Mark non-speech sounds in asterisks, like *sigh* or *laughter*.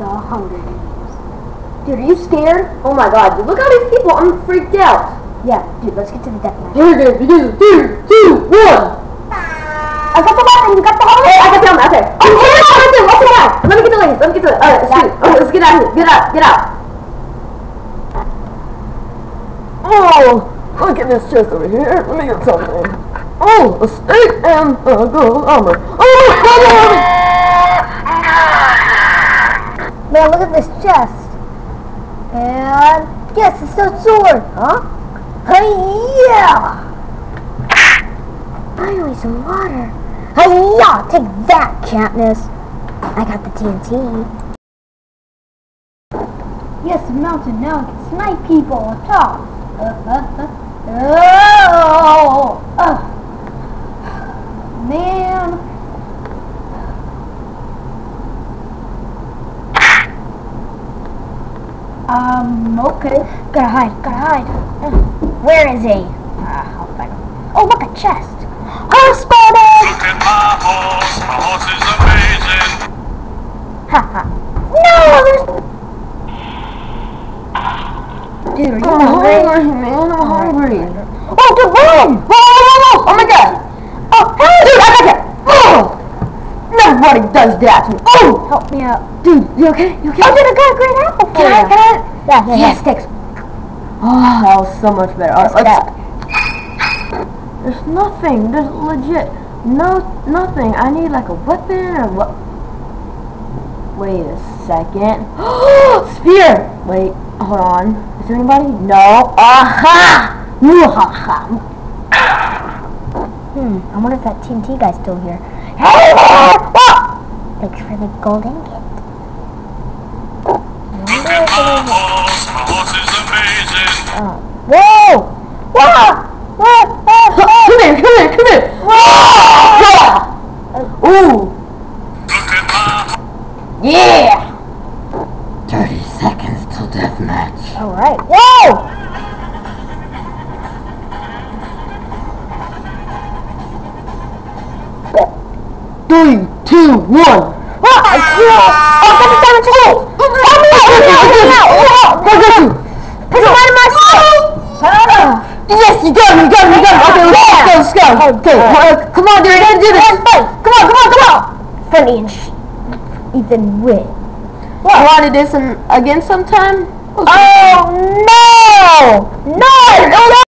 the Hunger Games. Dude, are you scared? Oh my god, dude, look at all these people. I'm freaked out. Yeah, dude, let's get to the death match. Here it is. Begin. Three, two, one. I got the weapon, you got the helmet? I got the helmet. Okay. Oh, wait, wait, wait, wait, wait, wait. Let me get the legs. Let me get the. All right, let's Yeah. shoot. Okay, let's get out of here. Get out. Get out. Oh, look at this chest over here. Let me get something. Oh, a steak and a gold armor. Oh, gold armor. Man, look at this chest. And yes, it's a sword, huh? Hey, yeah! Finally, some water. Hey, yeah! Take that, Katniss. I got the TNT. Yes, the mountain now can snipe people on top. Uh, uh, uh. Oh, oh. Um, okay. Gotta hide, gotta hide. Where is he? Uh, I'll find him. Oh, look, a chest. Oh, spotted! Look at my horse, my horse is amazing. Haha. no, there's... Dude, are you I'm hungry? hungry, hungry. Oh, dude, run! Whoa, whoa, whoa! Oh my god! Oh, hey! Dude, I got you! Oh! Nobody does that to me. Oh! Help me out. Dude, you okay? You okay? Oh, dude, I got a great apple for Can I, you. can I? Yeah, yeah, Yes, yeah. thanks. Oh, that was so much better. Alright, Let's let's. There's nothing. There's legit no nothing. I need like a weapon or what? Wait a second. *gasps* Spear. Wait, hold on. Is there anybody? No. Aha! Muhaha. Hmm, I wonder if that TNT guy's still here. Hey there! Whoa! Thanks for the golden gift. Look at my horse, my horse is amazing. Uh, whoa! Whoa! Whoa! Whoa! Come here, come here, come here. Ooh. Look at my Yeah! 30 seconds till deathmatch. Alright. Whoa! Two, one. Ah, I feel Oh, that's a damage hole! Help me out! Help me out! Help me out! I got you. Put him out my sight! Yes, you got him, you got him, you got him. Okay, let's go, let's go. Okay, uh, come on, dude, I gotta do this. Come on, come on, come on. Funny and sh- Ethan win. What? You want to do this in, again sometime? Oh no! no! No!